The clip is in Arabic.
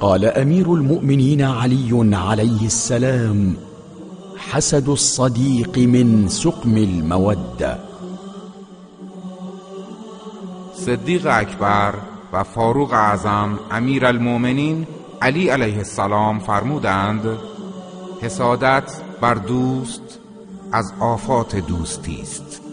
قال أمير المؤمنين علي عليه السلام حسد الصديق من سقم المودة. صدیق اکبر و فاروق اعظم امیر المؤمنین علی علیه السلام فرمودند حسادت بر دوست از آفات دوستی است.